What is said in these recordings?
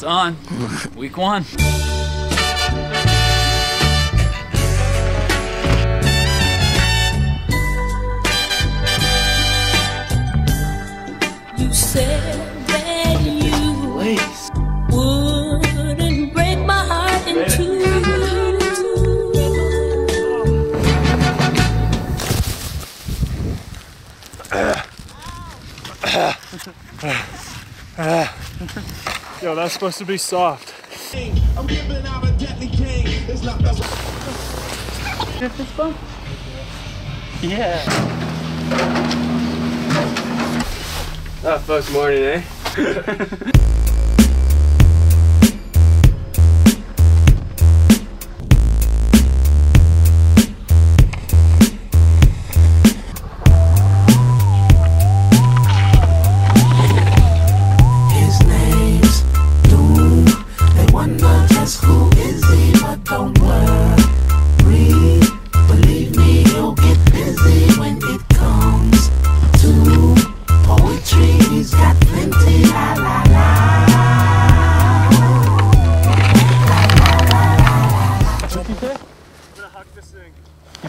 It's on. Week one. You said that you wouldn't break my heart in two. Yo, that's supposed to be soft. I'm giving out a deadly king. It's not that's Yeah. Ah, folks, morning, eh?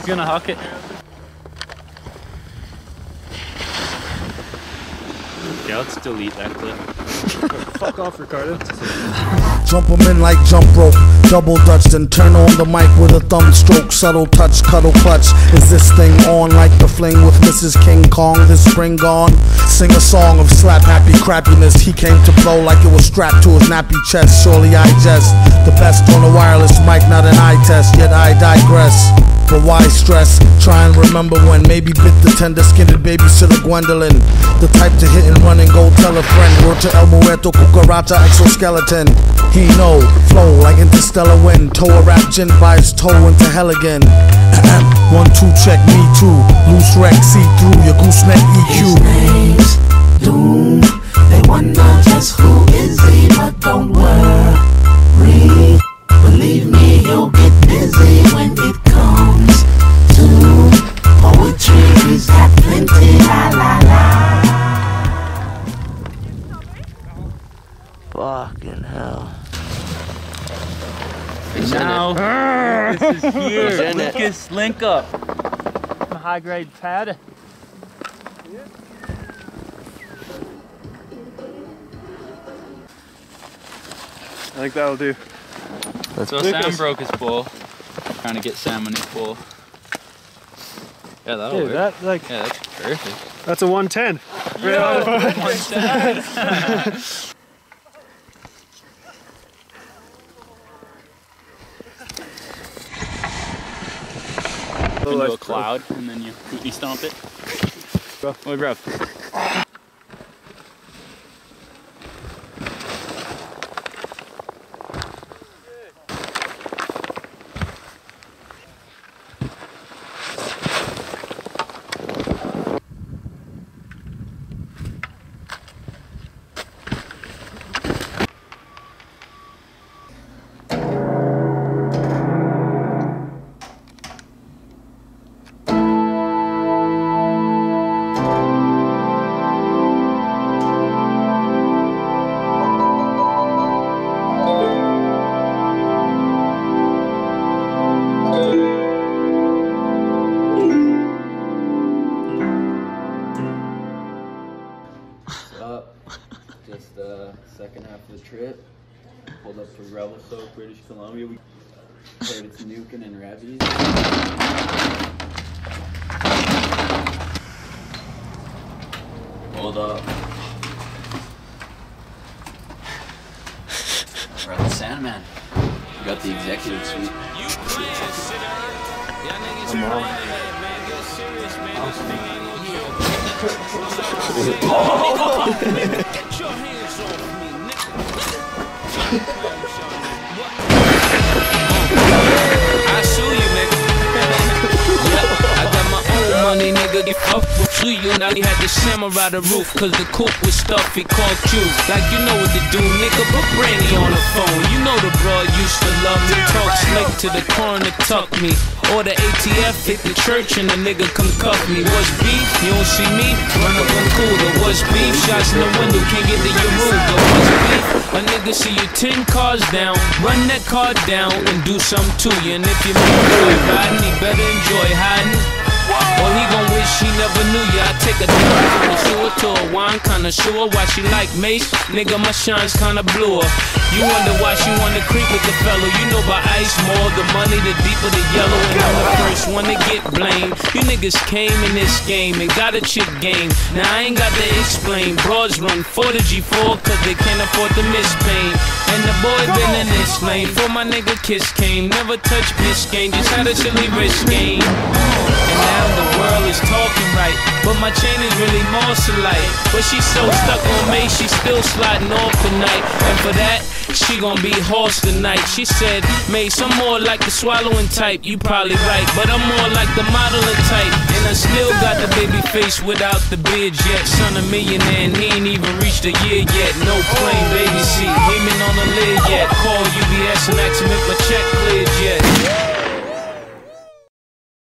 gonna huck it. Yeah, let's delete that clip. Fuck off, Ricardo. Jump 'em in like jump rope, double dutch, then turn on the mic with a thumb stroke, subtle touch, cuddle clutch. Is this thing on like the fling with Mrs. King Kong this spring gone? Sing a song of slap happy crappiness. He came to blow like it was strapped to his nappy chest. Surely I jest. The best on a wireless mic, not an eye test, yet I digress. But why stress? Try and remember when maybe bit the tender skinned babysitter Gwendolyn. The type to hit and run and go tell a friend. Word to El Muerto, Cucaracha, exoskeleton. He know, flow like interstellar wind. Toe a rap gin by toe into hell again. One, two, check me too. Loose wreck, see through your gooseneck E His EQ. name's Doom. They wonder just who Is here. Lucas, link up. High grade pad. I think that'll do. That's so Lucas. Sam broke his pole. Trying to get Sam on his pole. Yeah, that'll Dude, work. That, like, yeah, that's perfect. That's a 110. Right 110. into a cloud, and then you booty stomp it. Bro, Oh. Just uh, second half of the trip. Pulled up to Revelstoke, British Columbia. We heard it's Nukin and Revies. Hold up. We're at the Sandman. We got the executive suite. I nigga. Get up with you. Now he had the samurai the roof, cause the coop was stuffy. Called you. Like you know what to do, nigga. Put Brandy on the phone. You know the broad used to love me. Talk slick to the corner, tuck me. Or the ATF hit the church and the nigga come cuff me. What's beef? You don't see me? Run up on cooler. What's beef? Shots in the window, can't get to your roof. But what's beef? A nigga see you ten cars down, run that car down and do something to you. And if you enjoy riding, he better enjoy hiding. Or he gon' wish he never knew ya. I take a the to a wine connoisseur. Why she like Mace? Nigga, my shine's kinda bluer. You wonder why she wanna creep with the fellow. You know by ice more, the money, the deeper the yellow. And I'm the first one to get blamed. You niggas came in this game and got a chick game. Now I ain't got to explain. Broads run for the G4 cause they can't afford to miss pain. And the boy been in this lane. For my nigga Kiss came. Never touched game, just had a silly wrist game. And now the world is talking right. But my chain is really moissanite. But she's so stuck on me, she's still sliding off tonight. And for that, she gon' be horse tonight. She said, Mace, I'm more like the swallowing type. You probably right, but I'm more like the modeling type. And I still got the baby face without the beard yet. Son of millionaire, and he ain't even reached a year yet. No plane, baby seat, him on the lid yet. Call UBS and ask him if